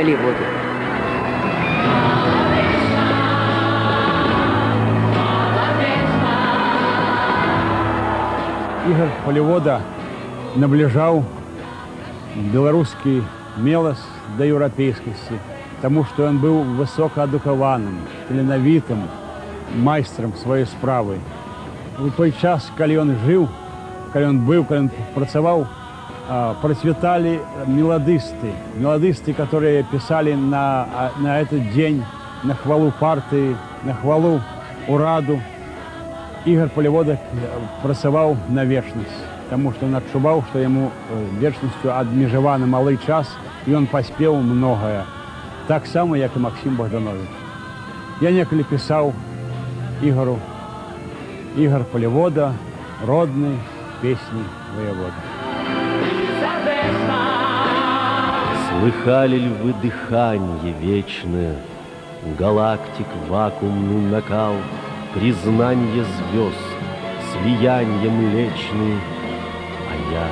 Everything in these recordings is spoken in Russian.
Игоре Полеводе. Игорь Полевода наближал белорусский мелос до европейскости, тому, что он был высокоадукованным, таленавітым майстрам сваёй справы. У той час, калі ён жыў, калі ён быў, калі ён працаваў, а, процветали мелодисты, мелодисты, которые писали на, а, на этот день, на хвалу партии, на хвалу ураду. Игорь Полеводок працаваў на вечнасць, таму што ён адчуваў, што яму вечнасцю адмежаваны малы час, і ён паспеў многае. Так само, як і Максим Богданович. Я некалі пісаў Игору, Игорь Полевода, родный песни воевода. Слыхали ли вы дыхание вечное, Галактик вакуумный накал, Признание звезд, слияние млечные? А я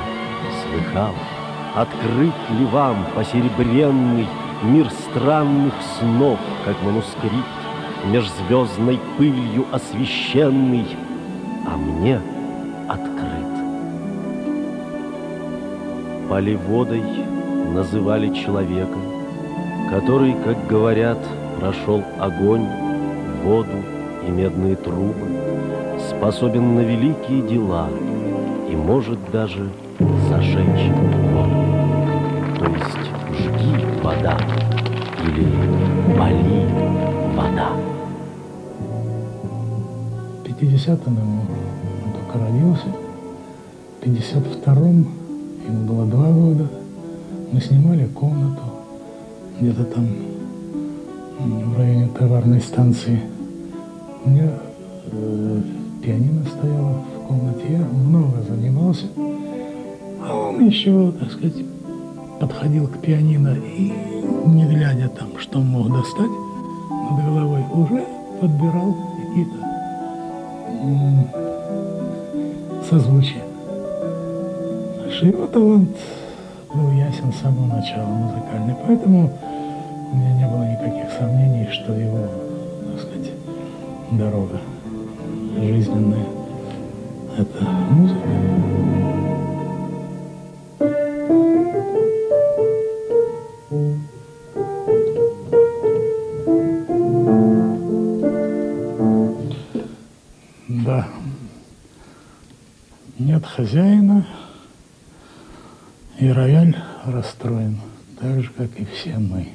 слыхал, открыт ли вам посеребренный Мир странных снов, как манускрипт, Межзвездной пылью освещенный, А мне открыт. Полеводой называли человека, который, как говорят, прошел огонь, воду и медные трубы, способен на великие дела и может даже зажечь воду. То есть жги вода или пали вода. В 50-м ему только родился, в 52-м ему было два года. Мы снимали комнату где-то там в районе товарной станции. У меня э, пианино стояло в комнате, я много занимался. А он еще, так сказать, подходил к пианино и, не глядя там, что мог достать над головой, уже подбирал какие-то созвучия. Что его талант был ясен с самого начала музыкальный, поэтому у меня не было никаких сомнений, что его, так сказать, дорога жизненная – это музыка. Да. Нет хозяина, и рояль расстроен, так же, как и все мы.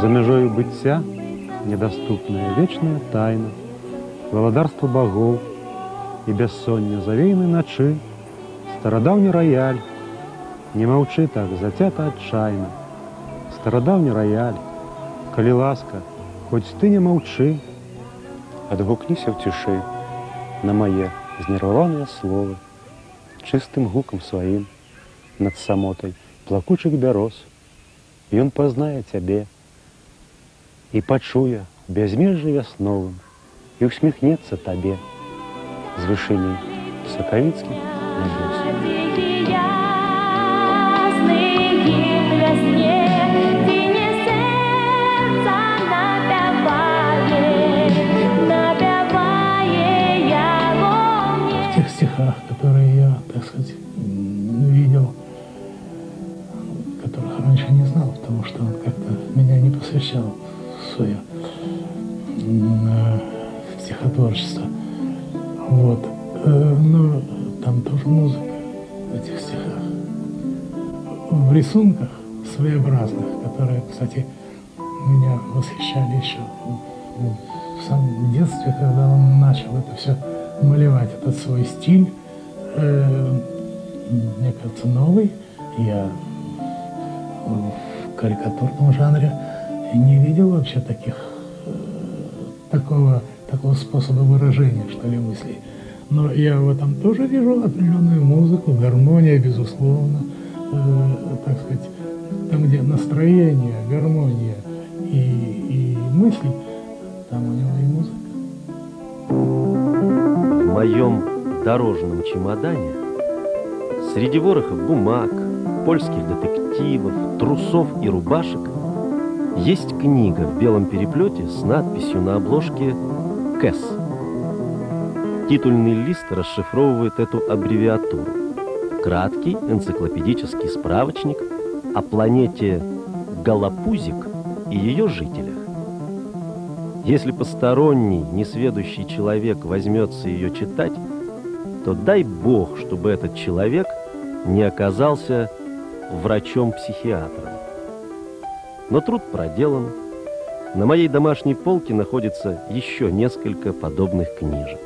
За мяжою быцця недаступная вечная тайна, валадарства багоў і бяссоння завейнай начы, старадаўні раяль, не маўчы так зацята адчайна. Старадаўні раяль, калі ласка, хоць ты не маўчы, адгукніся ў цішы на мае знерваваныя словы, чыстым гукам сваім над самотай плакучых бяроз. Ён пазнае цябе і пачуе бязмежжа вясновым і усміхнецца табе з вышыні сакавіцкіх нябёс. В тех стихах, которые я, так сказать, видел, которых раньше не знал, потому что он как-то меня не посвящал в свое э, стихотворчество. Вот. Э, Но там тоже музыка в этих стихах. В рисунках своеобразных, которые, кстати, меня восхищали еще в самом детстве, когда он начал это все малевать, этот свой стиль, э, мне кажется, новый. Я в карикатурном жанре не видел вообще таких э, такого, такого способа выражения, что ли, мыслей. Но я в этом тоже вижу определенную музыку, гармония, безусловно, э, так сказать, там, где настроение, гармония и, и мысли, там у него и музыка. Моем дорожном чемодане среди вороха бумаг, польских детективов, трусов и рубашек есть книга в белом переплете с надписью на обложке «КЭС». Титульный лист расшифровывает эту аббревиатуру. Краткий энциклопедический справочник о планете Галапузик и ее жителях. Если посторонний, несведущий человек возьмется ее читать, то дай Бог, чтобы этот человек не оказался врачом-психиатром. Но труд проделан. На моей домашней полке находится еще несколько подобных книжек.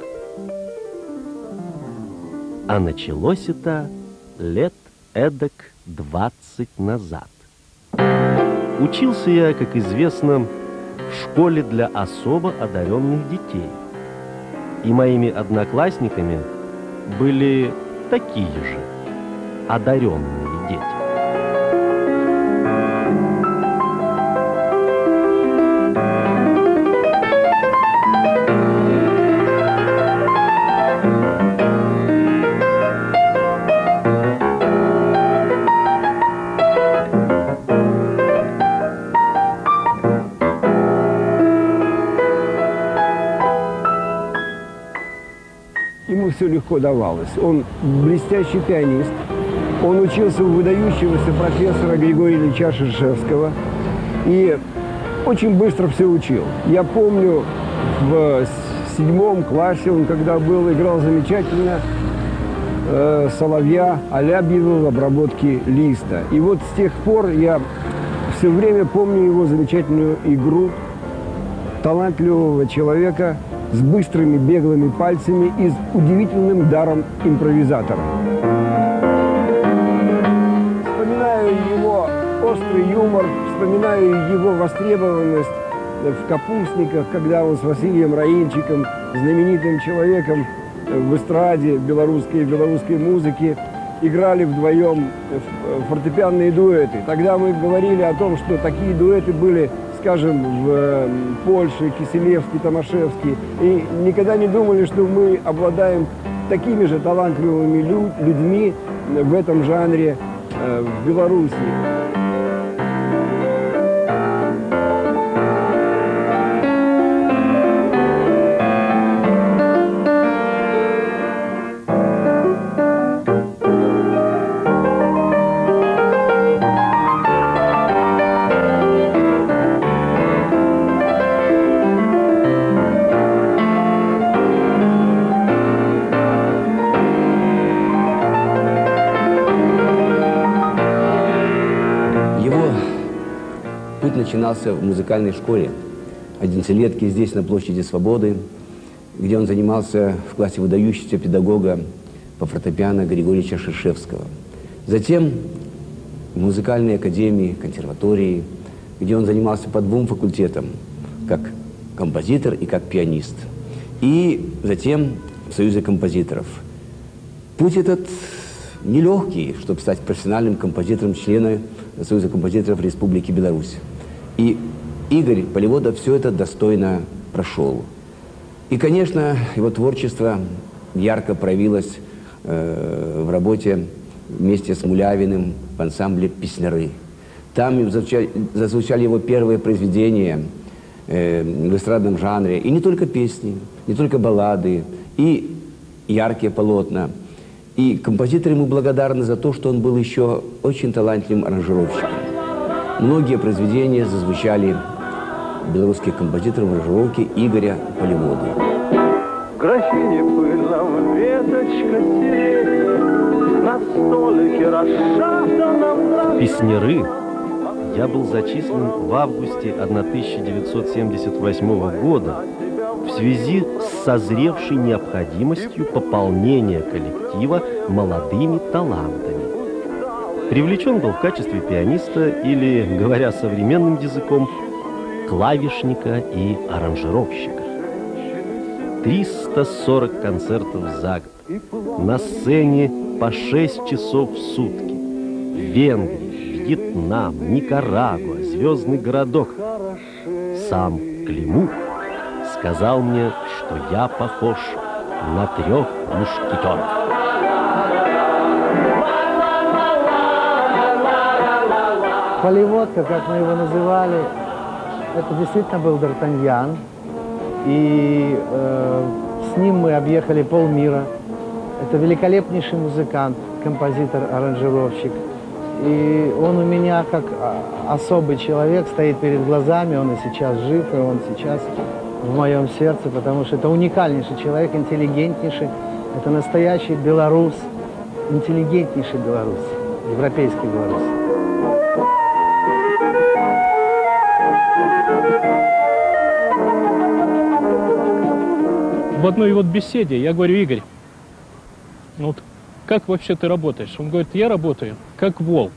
А началось это лет эдак двадцать назад. Учился я, как известно, школе для особо одаренных детей. И моими одноклассниками были такие же одаренные дети. Легко давалось. Он блестящий пианист. Он учился у выдающегося профессора Григория Ильича Шишевского. И очень быстро все учил. Я помню, в седьмом классе он, когда был, играл замечательно э, соловья Алябьева в обработке листа. И вот с тех пор я все время помню его замечательную игру талантливого человека с быстрыми беглыми пальцами и с удивительным даром импровизатора. Вспоминаю его острый юмор, вспоминаю его востребованность в «Капустниках», когда он с Василием Раильчиком, знаменитым человеком в эстраде белорусской белорусской музыки, играли вдвоем фортепианные дуэты. Тогда мы говорили о том, что такие дуэты были скажем, в Польше, Киселевский, Томашевский, и никогда не думали, что мы обладаем такими же талантливыми людьми в этом жанре э, в Беларуси. Начинался в музыкальной школе, одиннадцатилетки здесь, на площади Свободы, где он занимался в классе выдающегося педагога по фортепиано Григорьевича Шишевского. Затем в музыкальной академии, консерватории, где он занимался по двум факультетам, как композитор и как пианист. И затем в Союзе композиторов. Путь этот нелегкий, чтобы стать профессиональным композитором члена Союза композиторов Республики Беларусь. И Игорь Полеводов все это достойно прошел. И, конечно, его творчество ярко проявилось э, в работе вместе с Мулявиным в ансамбле «Песняры». Там зазвучали, зазвучали его первые произведения э, в эстрадном жанре. И не только песни, не только баллады, и яркие полотна. И композиторы ему благодарны за то, что он был еще очень талантливым аранжировщиком. Многие произведения зазвучали белорусских композиторов аранжировки Игоря Полевода. В графине пыльном веточка сирени, на столике расшатанном... Песняры я был зачислен в августе 1978 года в связи с созревшей необходимостью пополнения коллектива молодыми талантами. Привлечен был в качестве пианиста или, говоря современным языком, клавишника и аранжировщика. 340 концертов за год. На сцене по 6 часов в сутки. Венгрия, Вьетнам, Никарагуа, Звездный городок. Сам Климух сказал мне, что я похож на трех мушкетеров. Поливодка, как мы его называли, это действительно был Д'Артаньян. И э, с ним мы объехали полмира. Это великолепнейший музыкант, композитор, аранжировщик. И он у меня как а, особый человек стоит перед глазами, он и сейчас жив, и он сейчас в моем сердце, потому что это уникальнейший человек, интеллигентнейший. Это настоящий белорус, интеллигентнейший белорус, европейский белорус. В одной вот беседе я говорю, Игорь, ну вот как вообще ты работаешь? Он говорит, я работаю как вол.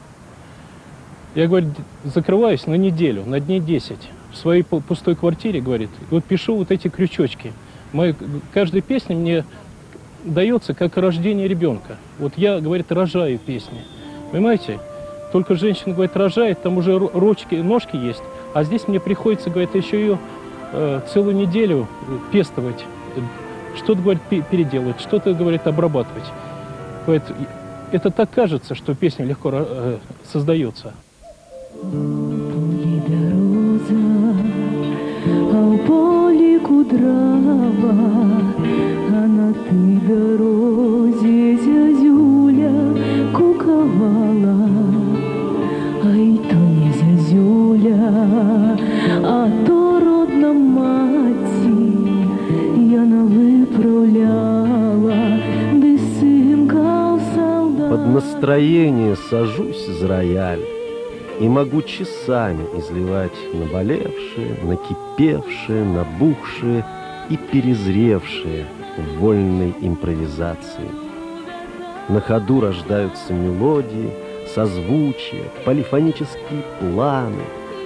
Я, говорю, закрываюсь на неделю, на дней 10 в своей пустой квартире, говорит, вот пишу вот эти крючочки. Моя, каждая песня мне дается как рождение ребенка. Вот я, говорит, рожаю песни. Понимаете? Только женщина, говорит, рожает, там уже ручки, ножки есть. А здесь мне приходится, говорит, еще ее э, целую неделю пестовать Что-то, говорит, переделывать, что-то, говорит, обрабатывать. Говорит, это так кажется, что песня легко э, создается. полі кудрава, а на тій дорозі настроение сажусь за рояль и могу часами изливать наболевшие, накипевшие, набухшие и перезревшие в вольной импровизации. На ходу рождаются мелодии, созвучия, полифонические планы.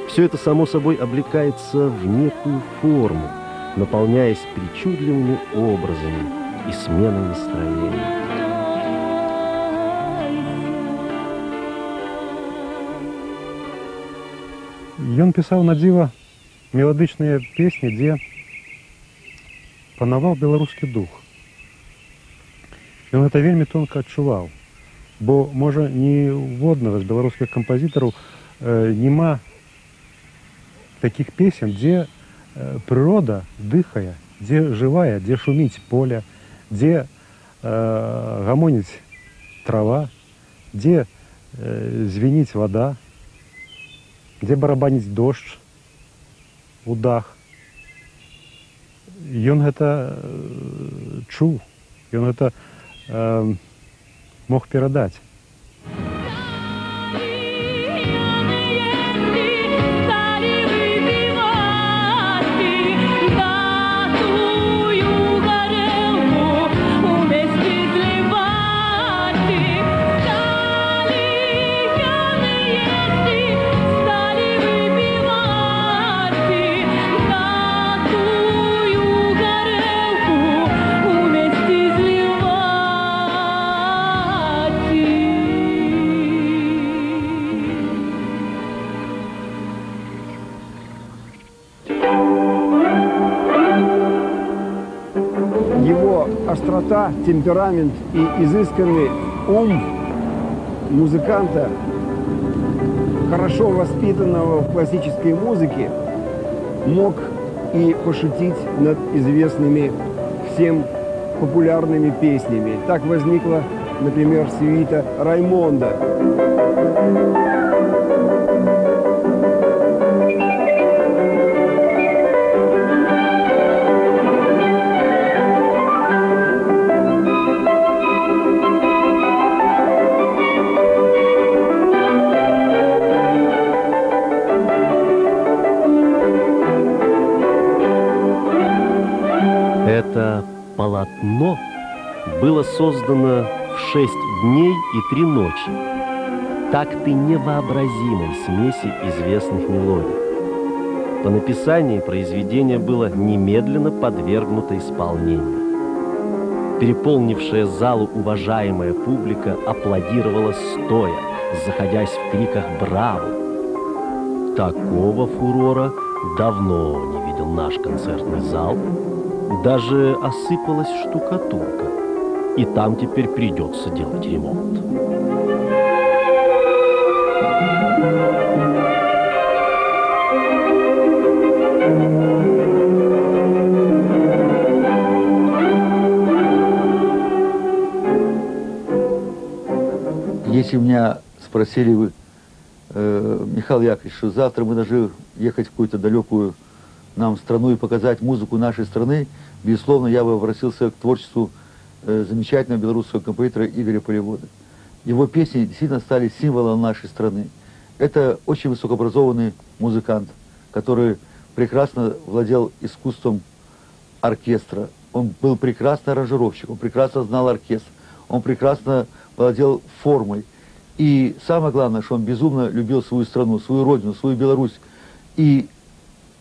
Все это, само собой, облекается в некую форму, наполняясь причудливыми образами и сменой настроения. Ён пісаў на дзіва меладычныя песні, дзе панаваў беларускі дух. Ён гэта вельмі тонка адчуваў, бо можа ніводнага з беларускіх кампазітараў э, няма такіх песен, дзе э, прырода дыхае, дзе жывая, дзе шуміць поля, дзе э, гамоніць трава, дзе э, звініць вода, дзе барабаніць дождж у дах ён гэта чуў. Ён гэта э, мог перадаць острота, темперамент и изысканный ум музыканта, хорошо воспитанного в классической музыке, мог и пошутить над известными всем популярными песнями. Так возникла, например, свита Раймонда. Было создано в шесть дней и три ночи. Так ты невообразимой смеси известных мелодий. По написании произведение было немедленно подвергнуто исполнению. Переполнившая залу уважаемая публика аплодировала стоя, заходясь в криках «Браво!». Такого фурора давно не видел наш концертный зал. Даже осыпалась штукатурка. И там теперь придется делать ремонт. Если меня спросили вы, э, Михаил Яковлевич, что завтра мы должны ехать в какую-то далекую нам страну и показать музыку нашей страны, безусловно, я бы обратился к творчеству замечательного белорусского композитора Игоря Полевода. Его песни действительно стали символом нашей страны. Это очень высокообразованный музыкант, который прекрасно владел искусством оркестра. Он был прекрасный аранжировщик, он прекрасно знал оркестр, он прекрасно владел формой. И самое главное, что он безумно любил свою страну, свою родину, свою Беларусь. И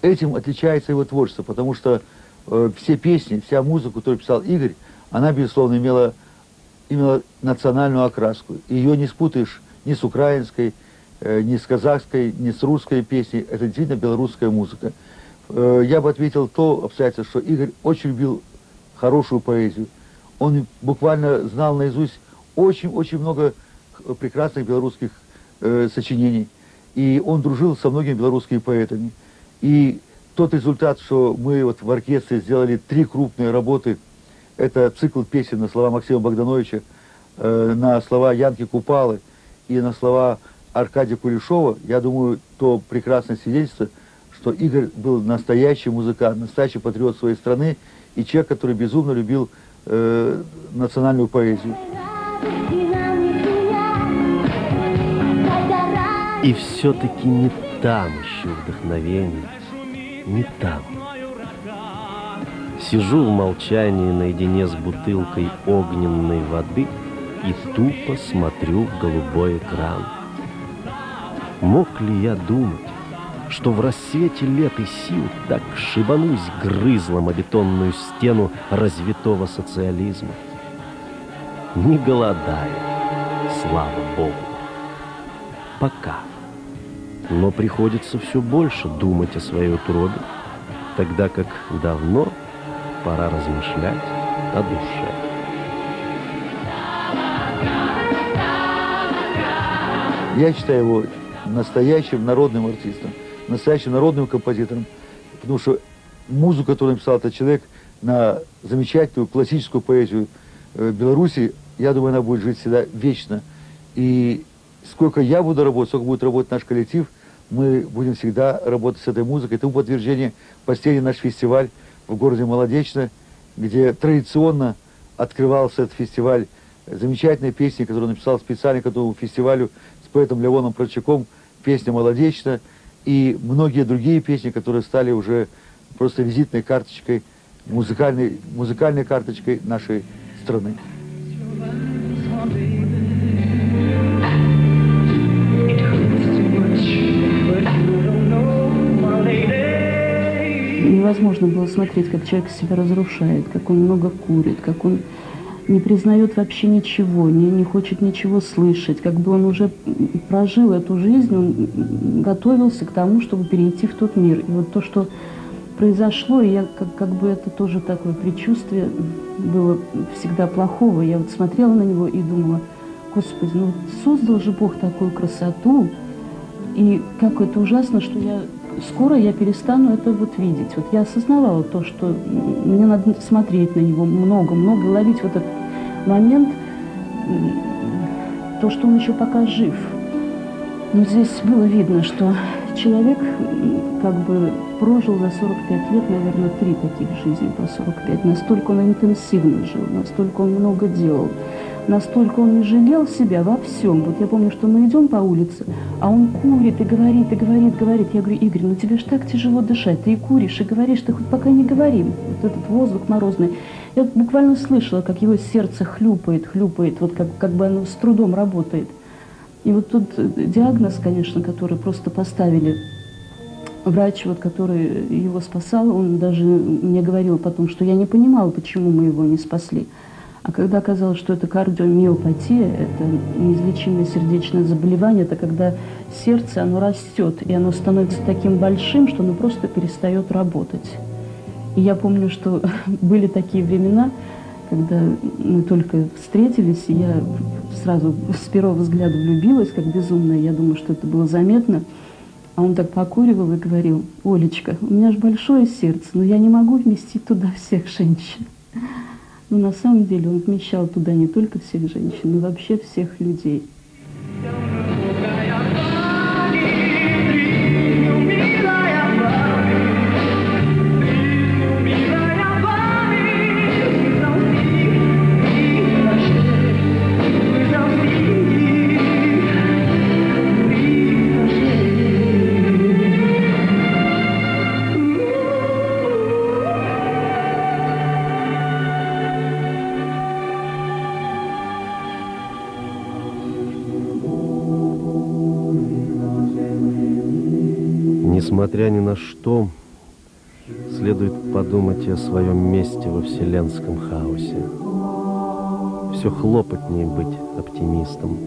этим отличается его творчество, потому что э, все песни, вся музыка, которую писал Игорь, она, безусловно, имела имела национальную окраску. Ее не спутаешь ни с украинской, э, ни с казахской, ни с русской песней. Это действительно белорусская музыка. Э, я бы ответил то обстоятельство, что Игорь очень любил хорошую поэзию. Он буквально знал наизусть очень-очень много прекрасных белорусских э, сочинений. И он дружил со многими белорусскими поэтами. И тот результат, что мы вот в оркестре сделали три крупные работы, это цикл песен на слова Максима Богдановича, э, на слова Янки Купалы и на слова Аркадия Кулешова, я думаю, то прекрасное свидетельство, что Игорь был настоящий музыкант, настоящий патриот своей страны и человек, который безумно любил э, национальную поэзию. И все-таки не там ищу вдохновение, не там. Сижу в молчании наедине с бутылкой огненной воды и тупо смотрю в голубой экран. Мог ли я думать, что в рассвете лет и сил так шибанусь грызлом о бетонную стену развитого социализма? Не голодаю, слава Богу. Пока. Но приходится все больше думать о своей утробе, тогда как давно пора размышлять о душе. Я считаю его настоящим народным артистом, настоящим народным композитором, потому что музыку, которую написал этот человек на замечательную классическую поэзию э, Беларуси, я думаю, она будет жить всегда вечно. И сколько я буду работать, сколько будет работать наш коллектив, мы будем всегда работать с этой музыкой. Тому подтверждение последний наш фестиваль в городе Молодечно, где традиционно открывался этот фестиваль замечательной песни, которую написал специально к этому фестивалю с поэтом Леоном Прочаком, песня «Молодечно», и многие другие песни, которые стали уже просто визитной карточкой, музыкальной, музыкальной карточкой нашей страны. Невозможно было смотреть, как человек себя разрушает, как он много курит, как он не признает вообще ничего, не, не хочет ничего слышать, как бы он уже прожил эту жизнь, он готовился к тому, чтобы перейти в тот мир. И вот то, что произошло, и я как, как бы это тоже такое предчувствие было всегда плохого. Я вот смотрела на него и думала, Господи, ну создал же Бог такую красоту, и как это ужасно, что я скоро я перестану это вот видеть. Вот я осознавала то, что мне надо смотреть на него много-много, ловить вот этот момент, то, что он еще пока жив. Но здесь было видно, что человек как бы прожил за 45 лет, наверное, три таких жизни по 45. Настолько он интенсивно жил, настолько он много делал настолько он не жалел себя во всем. Вот я помню, что мы идем по улице, а он курит и говорит, и говорит, говорит. Я говорю, Игорь, ну тебе же так тяжело дышать, ты и куришь, и говоришь, ты хоть пока не говори. Вот этот воздух морозный. Я буквально слышала, как его сердце хлюпает, хлюпает, вот как, как бы оно с трудом работает. И вот тут диагноз, конечно, который просто поставили врач, вот, который его спасал, он даже мне говорил потом, что я не понимала, почему мы его не спасли. А когда оказалось, что это кардиомиопатия, это неизлечимое сердечное заболевание, это когда сердце, оно растет, и оно становится таким большим, что оно просто перестает работать. И я помню, что были такие времена, когда мы только встретились, и я сразу с первого взгляда влюбилась, как безумная. Я думаю, что это было заметно. А он так покуривал и говорил, Олечка, у меня же большое сердце, но я не могу вместить туда всех женщин. Но на самом деле он вмещал туда не только всех женщин, но вообще всех людей. О своем месте во вселенском хаосе. Все хлопотнее быть оптимистом.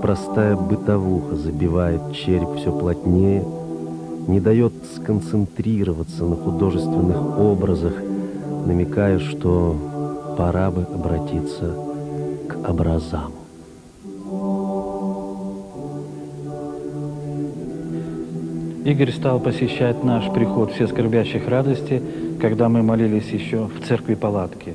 Простая бытовуха забивает череп все плотнее, не дает сконцентрироваться на художественных образах, намекая, что пора бы обратиться к образам. Игорь стал посещать наш приход все скорбящих радости, когда мы молились еще в церкви палатки.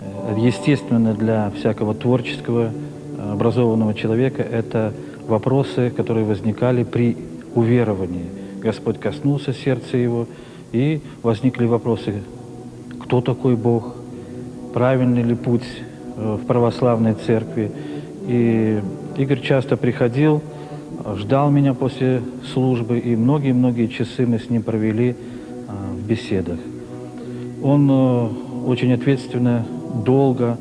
Э, естественно, для всякого творческого, э, образованного человека это вопросы, которые возникали при уверовании. Господь коснулся сердца его, и возникли вопросы, кто такой Бог, правильный ли путь э, в православной церкви. И Игорь часто приходил, ждал меня после службы, и многие-многие часы мы с ним провели а, в беседах. Он э, очень ответственно, долго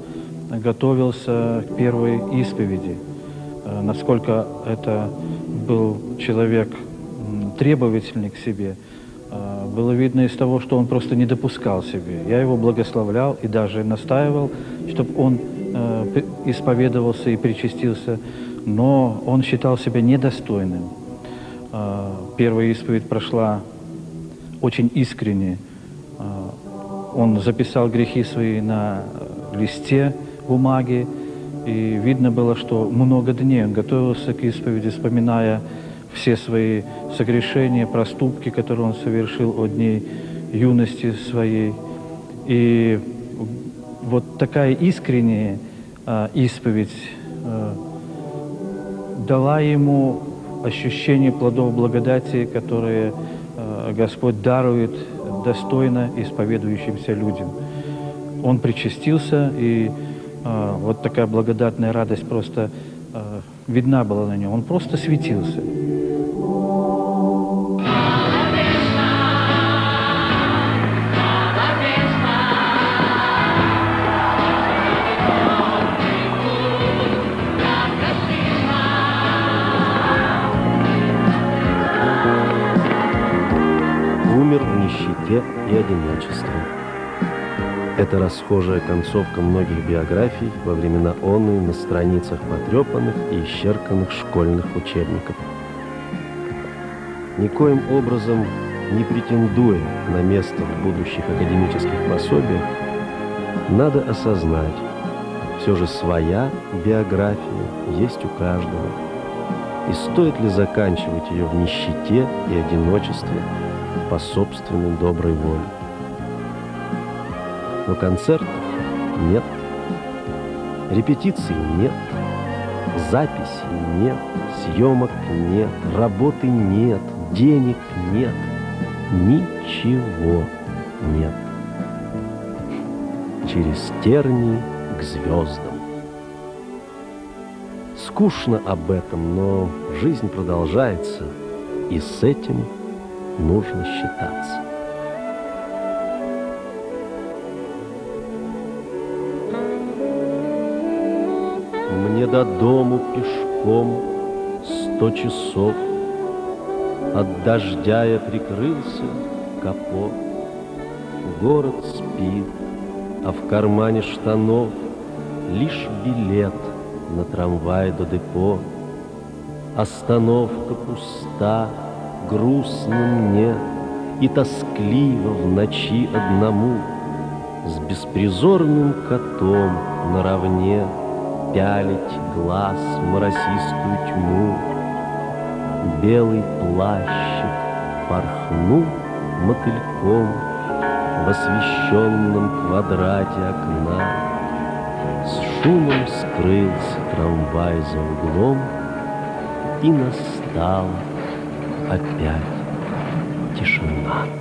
готовился к первой исповеди. Э, насколько это был человек требовательный к себе, э, было видно из того, что он просто не допускал себе. Я его благословлял и даже настаивал, чтобы он исповедовался и причастился но он считал себя недостойным. А, первая исповедь прошла очень искренне. А, он записал грехи свои на листе бумаги, и видно было, что много дней он готовился к исповеди, вспоминая все свои согрешения, проступки, которые он совершил от дней юности своей. И вот такая искренняя а, исповедь дала ему ощущение плодов благодати, которые э, Господь дарует достойно исповедующимся людям. Он причастился, и э, вот такая благодатная радость просто э, видна была на нем. Он просто светился. Нищете и одиночестве. Это расхожая концовка многих биографий во времена онной на страницах потрепанных и исчерканных школьных учебников. Никоим образом не претендуя на место в будущих академических пособиях, надо осознать, все же своя биография есть у каждого. И стоит ли заканчивать ее в нищете и одиночестве – по собственной доброй воле. Но концертов нет, репетиций нет, записей нет, съемок нет, работы нет, денег нет, ничего нет. Через тернии к звездам. Скучно об этом, но жизнь продолжается, и с этим – нужно считаться. Мне до дому пешком сто часов, От дождя я прикрылся капот. Город спит, а в кармане штанов Лишь билет на трамвай до депо. Остановка пуста, грустно мне И тоскливо в ночи одному С беспризорным котом наравне Пялить глаз моросистую тьму. Белый плащик порхнул мотыльком В освещенном квадрате окна. С шумом скрылся трамвай за углом, И настала опять тишина.